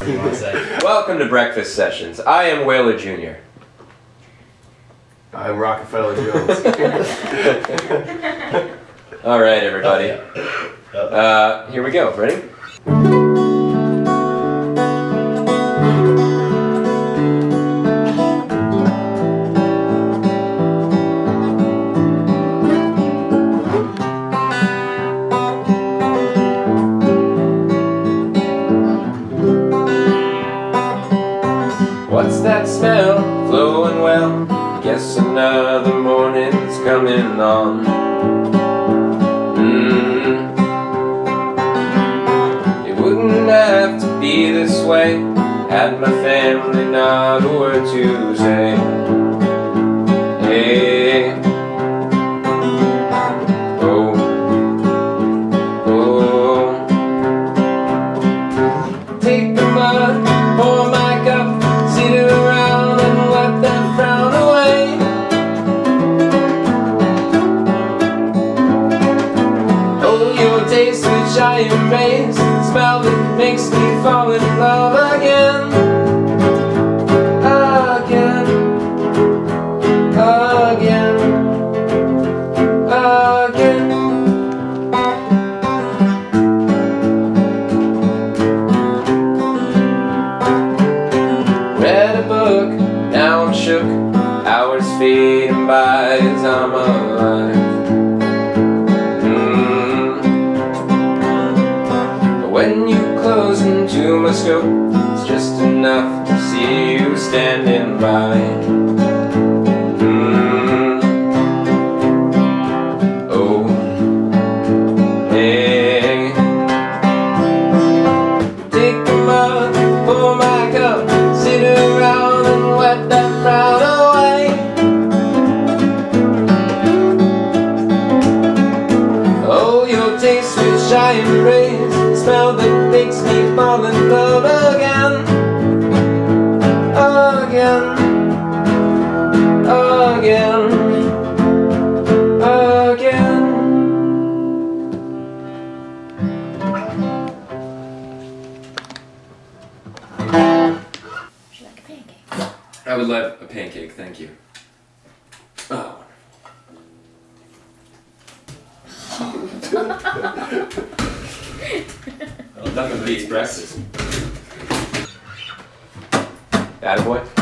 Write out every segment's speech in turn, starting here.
Welcome to Breakfast Sessions. I am Whaler Jr. I'm Rockefeller Jones. All right, everybody. Uh, here we go. Ready? Be this way. Had my family not a word to say. Hey Mm-hmm. When you close into my scope It's just enough to see you standing by I would love a pancake, thank you. Oh. Nothing beats breakfast. Attaboy.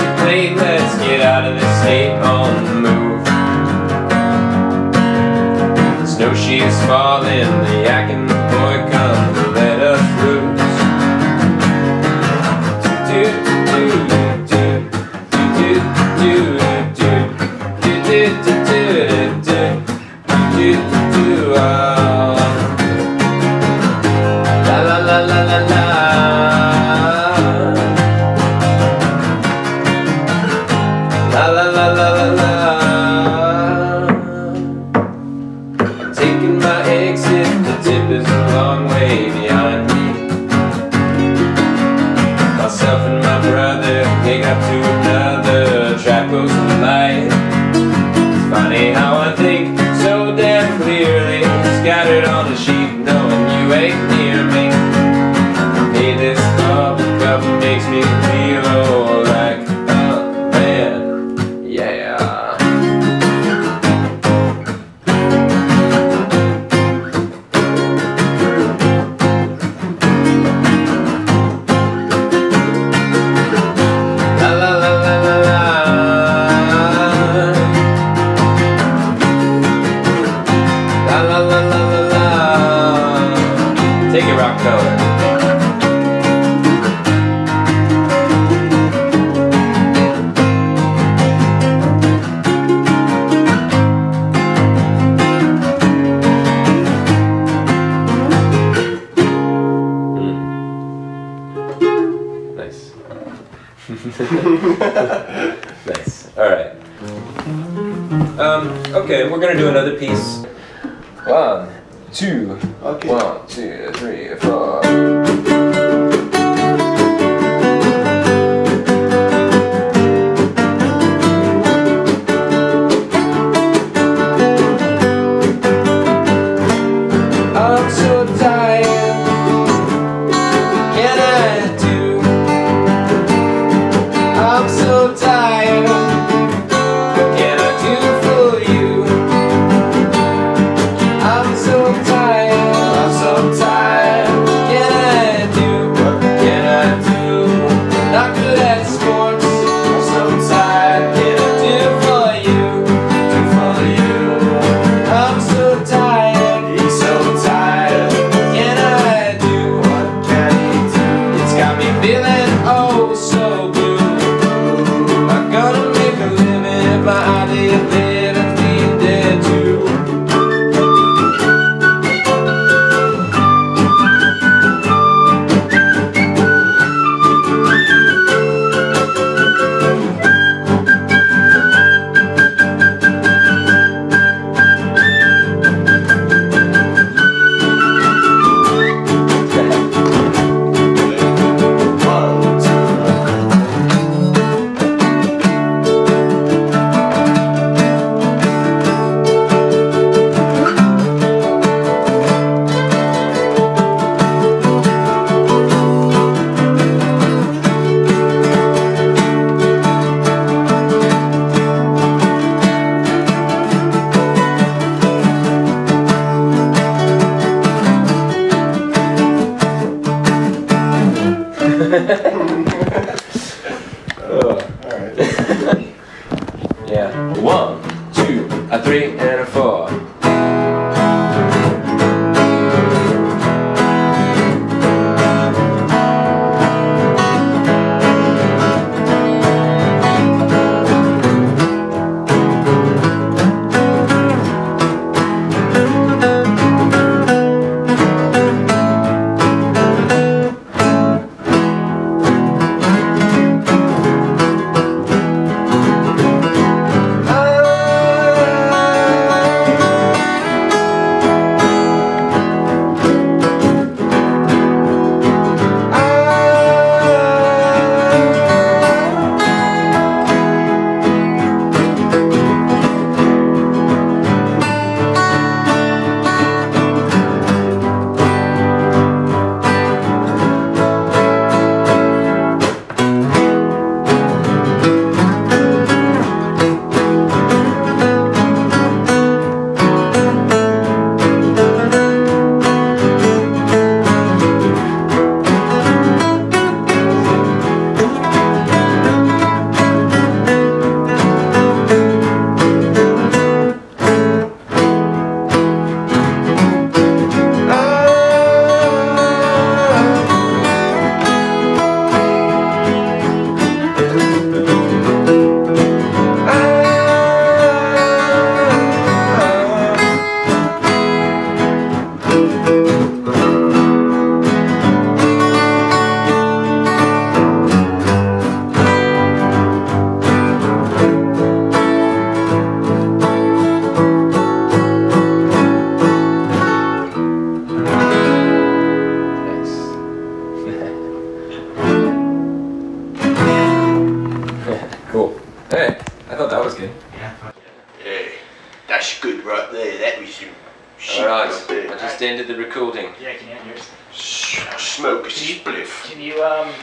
Your plate, let's get out of this state on the move. The snow she's falling, the yak and the boy come to let us loose. Do, do, do, do, do, do, do, do, do, do, do, taking my exit. The tip is a long way behind me. Myself and my brother pick up to another trap goes in the light. It's funny how I think so damn clearly. Scattered on the sheet, knowing you ain't me. Um, okay, we're gonna do another piece. One, two, okay. one, two, three, four.